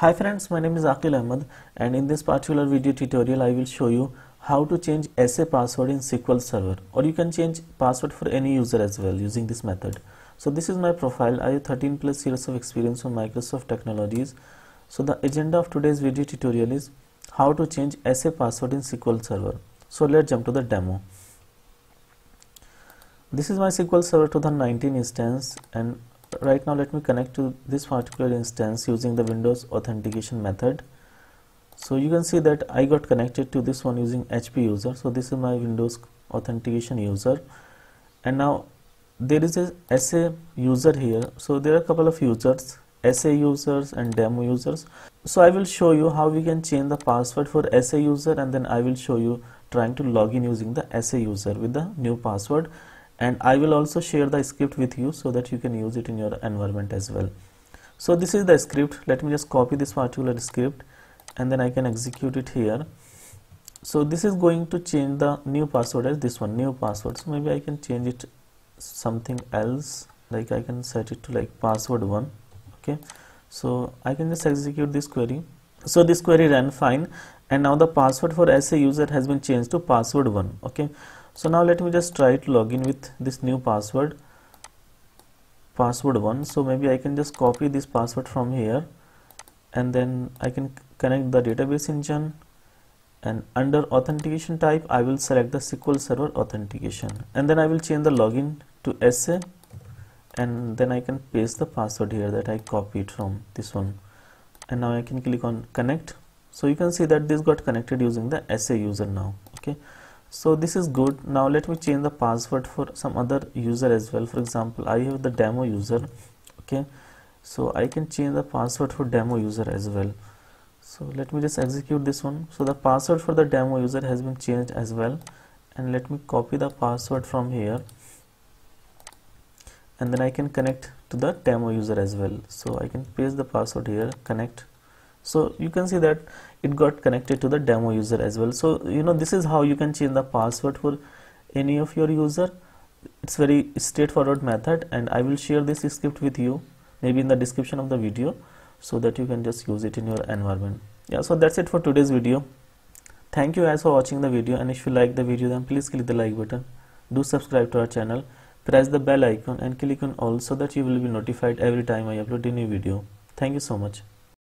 Hi friends, my name is Aqil Ahmed and in this particular video tutorial I will show you how to change SA password in SQL Server or you can change password for any user as well using this method. So this is my profile. I have 13 plus years of experience from Microsoft Technologies. So the agenda of today's video tutorial is how to change SA password in SQL Server. So let's jump to the demo. This is my SQL Server 2019 instance and right now let me connect to this particular instance using the Windows authentication method. So you can see that I got connected to this one using HP user. So this is my Windows authentication user. And now there is a SA user here. So there are a couple of users SA users and demo users. So I will show you how we can change the password for SA user and then I will show you trying to log in using the SA user with the new password and I will also share the script with you so that you can use it in your environment as well. So this is the script. Let me just copy this particular script and then I can execute it here. So this is going to change the new password as this one new password. So maybe I can change it something else. Like I can set it to like password one. Okay. So I can just execute this query. So this query ran fine. And now the password for SA user has been changed to password one. Okay so now let me just try to log in with this new password password one. So maybe I can just copy this password from here and then I can connect the database engine and under authentication type I will select the SQL Server authentication. And then I will change the login to SA and then I can paste the password here that I copied from this one. And now I can click on connect. So you can see that this got connected using the SA user now okay so this is good. Now let me change the password for some other user as well. For example I have the demo user okay? So I can change the password for demo user as well. So let me just execute this one. So the password for the demo user has been changed as well. And let me copy the password from here. And then I can connect to the demo user as well. So I can paste the password here connect so you can see that it got connected to the demo user as well. So you know this is how you can change the password for any of your user. It's very straightforward method and I will share this script with you maybe in the description of the video so that you can just use it in your environment. Yeah so that's it for today's video. Thank you guys for watching the video and if you like the video then please click the like button. Do subscribe to our channel press the bell icon and click on all so that you will be notified every time I upload a new video. Thank you so much